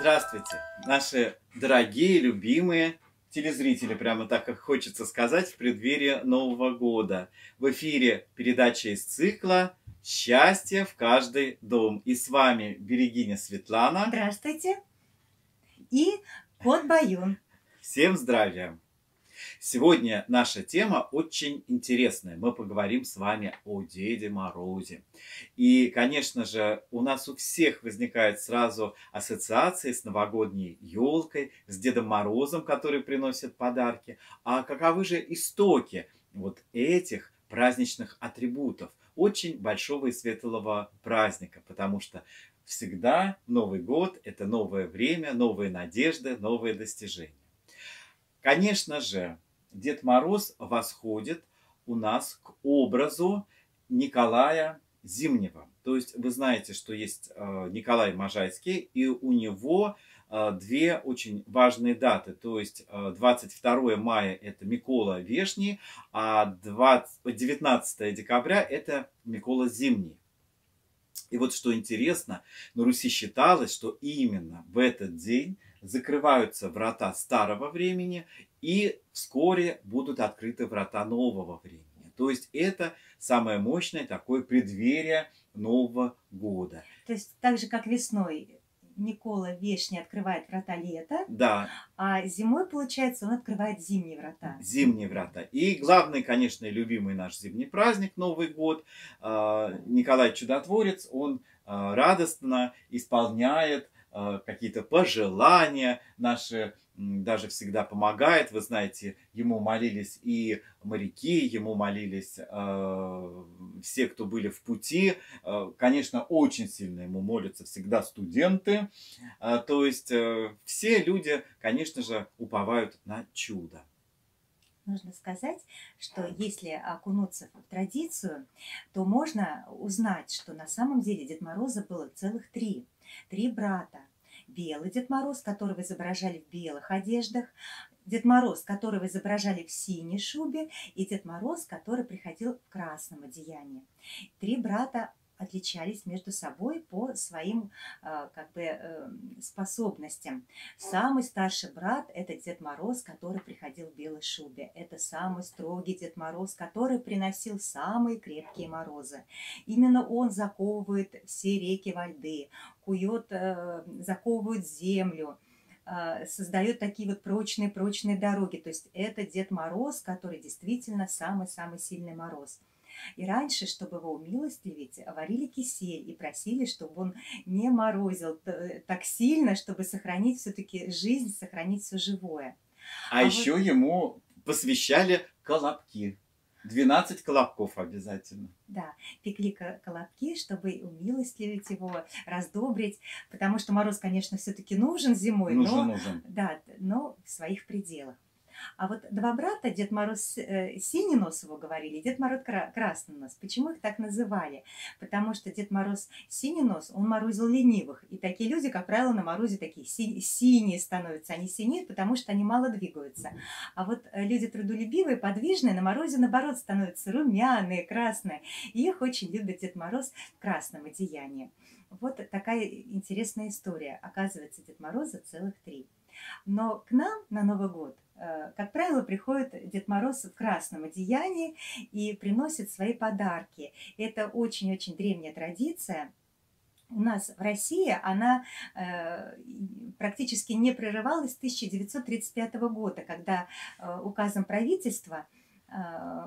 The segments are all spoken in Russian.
Здравствуйте, наши дорогие, любимые телезрители, прямо так как хочется сказать, в преддверии Нового года. В эфире передача из цикла «Счастье в каждый дом». И с вами Берегиня Светлана. Здравствуйте. И кот Баюн. Всем здравия. Сегодня наша тема очень интересная. Мы поговорим с вами о Деде Морозе. И, конечно же, у нас у всех возникает сразу ассоциации с новогодней елкой, с Дедом Морозом, который приносит подарки. А каковы же истоки вот этих праздничных атрибутов? Очень большого и светлого праздника, потому что всегда Новый год – это новое время, новые надежды, новые достижения. Конечно же, Дед Мороз восходит у нас к образу Николая Зимнего. То есть вы знаете, что есть э, Николай Можайский, и у него э, две очень важные даты. То есть 22 э, мая это Микола Вешний, а 20, 19 декабря это Микола Зимний. И вот что интересно, на Руси считалось, что именно в этот день закрываются врата старого времени и вскоре будут открыты врата нового времени. То есть это самое мощное такое преддверие Нового года. То есть так же, как весной Никола Вешний открывает врата лета, да. а зимой, получается, он открывает зимние врата. Зимние врата. И главный, конечно, любимый наш зимний праздник, Новый год, а, Николай Чудотворец, он а, радостно исполняет а, какие-то пожелания наши даже всегда помогает. Вы знаете, ему молились и моряки, ему молились э, все, кто были в пути. Э, конечно, очень сильно ему молятся всегда студенты. Э, то есть э, все люди, конечно же, уповают на чудо. Нужно сказать, что если окунуться в традицию, то можно узнать, что на самом деле Дед Мороза было целых три. Три брата белый Дед Мороз, которого изображали в белых одеждах, Дед Мороз, которого изображали в синей шубе, и Дед Мороз, который приходил в красном одеянии. Три брата отличались между собой по своим э, как бы эм, способностям. Самый старший брат – это Дед Мороз, который приходил в белой шубе. Это самый строгий Дед Мороз, который приносил самые крепкие морозы. Именно он заковывает все реки во льды, кует, э, заковывает землю, э, создает такие вот прочные-прочные дороги. То есть это Дед Мороз, который действительно самый-самый сильный мороз. И раньше, чтобы его умилостивить, варили кисель и просили, чтобы он не морозил так сильно, чтобы сохранить все-таки жизнь, сохранить все живое. А, а еще вот... ему посвящали колобки. 12 колобков обязательно. Да, пекли колобки, чтобы умилостливить его, раздобрить, потому что мороз, конечно, все-таки нужен зимой, нужен, но, нужен. Да, но в своих пределах. А вот два брата, Дед Мороз э, синий говорили, Дед Мороз кра- красный. Почему их так называли? Потому что Дед Мороз синий нос, он морозил ленивых. И такие люди, как правило, на морозе такие си- синие становятся. Они синеют, потому что они мало двигаются. А вот э, люди трудолюбивые, подвижные, на морозе, наоборот, становятся румяные, красные. И их очень любит Дед Мороз в красном одеянии. Вот такая интересная история. Оказывается, Дед Мороза целых три. Но к нам на Новый год – Э, как правило, приходит Дед Мороз в красном одеянии и приносит свои подарки. Это очень-очень древняя традиция. У нас в России она э, практически не прерывалась с 1935 года, когда э, указом правительства э,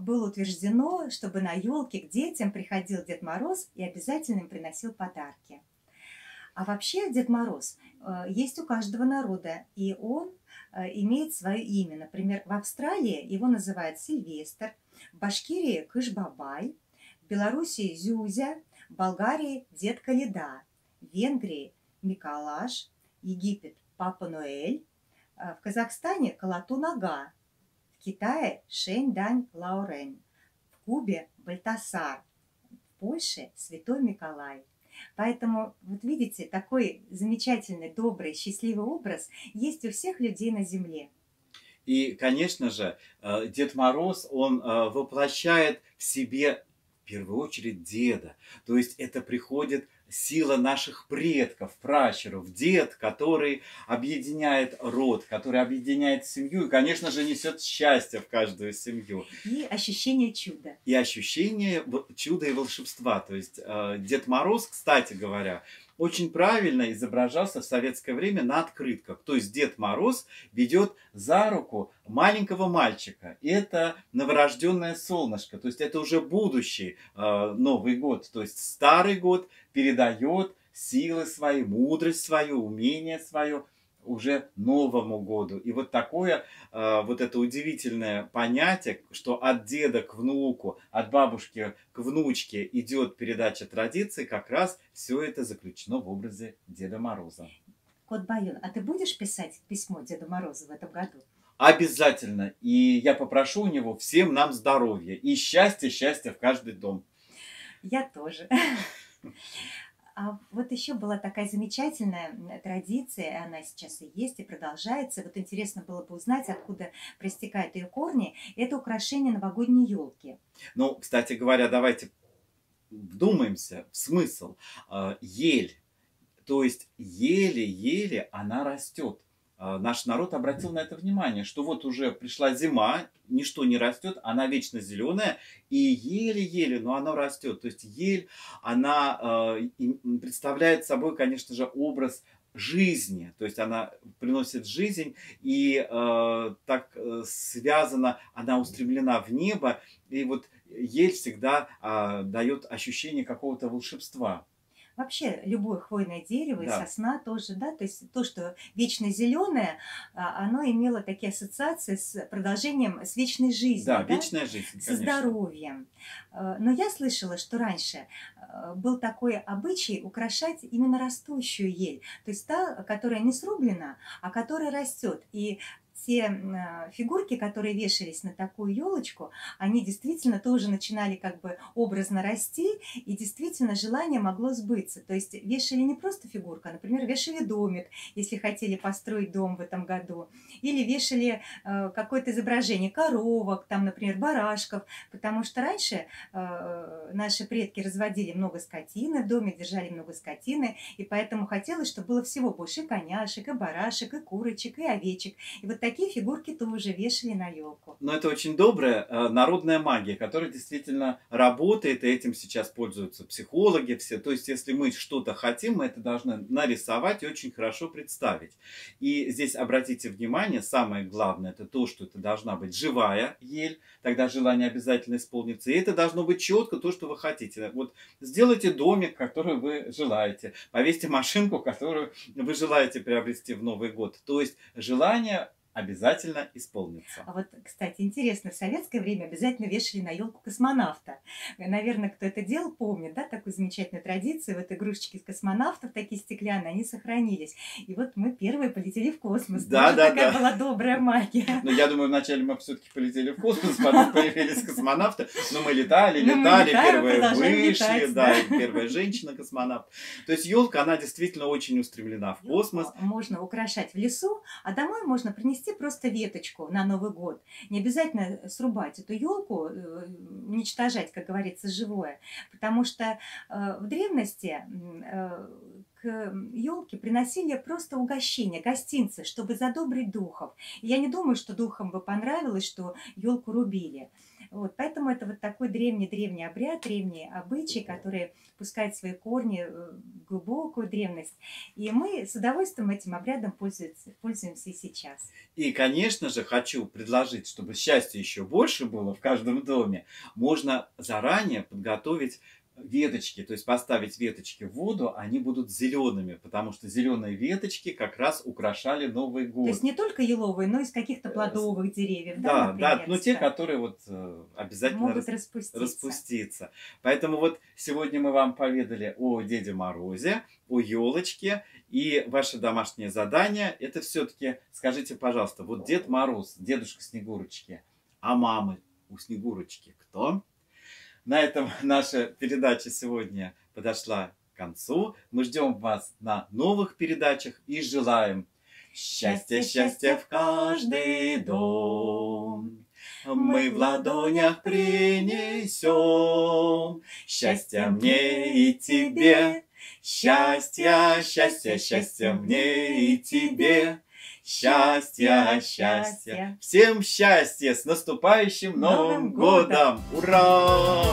было утверждено, чтобы на елке к детям приходил Дед Мороз и обязательно им приносил подарки. А вообще Дед Мороз э, есть у каждого народа, и он Э, имеет свое имя. Например, в Австралии его называют Сильвестр, в Башкирии – Кышбабай, в Белоруссии – Зюзя, в Болгарии – Дед Каледа, в Венгрии – Миколаш, Египет – Папа Ноэль, э, в Казахстане – Калату-Нага, в Китае – Шэнь-Дань Лаурен, в Кубе – Бальтасар, в Польше – Святой Николай – Поэтому, вот видите, такой замечательный, добрый, счастливый образ есть у всех людей на Земле. И, конечно же, э, Дед Мороз, он э, воплощает в себе в первую очередь деда. То есть это приходит сила наших предков, пращуров, дед, который объединяет род, который объединяет семью и, конечно же, несет счастье в каждую семью. И ощущение чуда. И ощущение чуда и волшебства. То есть э, Дед Мороз, кстати говоря, очень правильно изображался в советское время на открытках. То есть Дед Мороз ведет за руку маленького мальчика. И это новорожденное солнышко. То есть это уже будущий э, Новый год. То есть старый год передает силы свои, мудрость свою, умение свое уже Новому году. И вот такое, э, вот это удивительное понятие, что от деда к внуку, от бабушки к внучке идет передача традиций, как раз все это заключено в образе Деда Мороза. Кот Байон, а ты будешь писать письмо Деду Морозу в этом году? Обязательно. И я попрошу у него всем нам здоровья и счастья, счастья в каждый дом. Я тоже. А вот еще была такая замечательная традиция, она сейчас и есть, и продолжается. Вот интересно было бы узнать, откуда проистекают ее корни. Это украшение новогодней елки. Ну, кстати говоря, давайте вдумаемся в смысл. А, ель, то есть еле-еле она растет. А, наш народ обратил на это внимание, что вот уже пришла зима, ничто не растет, она вечно зеленая, и еле-еле, но она растет. То есть ель, она э, представляет собой, конечно же, образ жизни, то есть она приносит жизнь и э, так э, связана, она устремлена в небо, и вот ель всегда э, дает ощущение какого-то волшебства. Вообще любое хвойное дерево да. и сосна тоже, да, то есть то, что вечно зеленое, а, оно имело такие ассоциации с продолжением, с вечной жизнью. Да, да? вечная жизнь, конечно. Со здоровьем. Э, но я слышала, что раньше э, был такой обычай украшать именно растущую ель, то есть та, которая не срублена, а которая растет. И те а, фигурки, которые вешались на такую елочку, они действительно тоже начинали как бы образно расти, и действительно желание могло сбыться. То есть вешали не просто фигурку, а, например, вешали домик, если хотели построить дом в этом году, или вешали э, какое-то изображение коровок, там, например, барашков, потому что раньше э, наши предки разводили много скотины в доме, держали много скотины, и поэтому хотелось, чтобы было всего больше и коняшек, и барашек, и курочек, и овечек. И вот такие фигурки тоже вешали на елку. Но это очень добрая э, народная магия, которая действительно работает, и этим сейчас пользуются психологи все. То есть, если мы что-то хотим, мы это должны нарисовать и очень хорошо представить. И здесь обратите внимание, самое главное, это то, что это должна быть живая ель, тогда желание обязательно исполнится. И это должно быть четко то, что вы хотите. Вот сделайте домик, который вы желаете, повесьте машинку, которую вы желаете приобрести в Новый год. То есть желание обязательно исполнится. А вот, кстати, интересно, в советское время обязательно вешали на елку космонавта. Наверное, кто это делал, помнит, да, такую замечательную традицию. Вот игрушечки космонавтов такие стеклянные, они сохранились. И вот мы первые полетели в космос. Да, да, такая да. была добрая магия. Но я думаю, вначале мы все-таки полетели в космос, потом появились космонавты. Но мы летали, ну, летали, первые вышли, да, первая женщина-космонавт. То есть елка, она действительно очень устремлена в космос. Можно украшать в лесу, а домой можно принести принести просто веточку на Новый год. Не обязательно срубать эту елку, э, уничтожать, как говорится, живое. Потому что э, в древности э, к елке приносили просто угощения, гостинцы, чтобы задобрить духов. И я не думаю, что духам бы понравилось, что елку рубили. Вот, поэтому это вот такой древний-древний обряд, древний обычай, который пускает свои корни в глубокую древность. И мы с удовольствием этим обрядом пользуемся, пользуемся и сейчас. И, конечно же, хочу предложить, чтобы счастья еще больше было в каждом доме, можно заранее подготовить веточки, то есть поставить веточки в воду, они будут зелеными, потому что зеленые веточки как раз украшали Новый год. То есть не только еловые, но и из каких-то плодовых деревьев, да? Да, например, да, но те, которые вот э, обязательно могут рас... распуститься. распуститься. Поэтому вот сегодня мы вам поведали о Деде Морозе, о елочке, и ваше домашнее задание это все-таки, скажите, пожалуйста, вот Дед Мороз, Дедушка Снегурочки, а мамы у Снегурочки кто? На этом наша передача сегодня подошла к концу. Мы ждем вас на новых передачах и желаем счастья, счастья в каждый дом. Мы в ладонях принесем счастья мне и тебе, Счастья, счастья, счастья мне и тебе. Счастья, счастья. Всем счастья! С наступающим Новым, Новым годом! годом! Ура!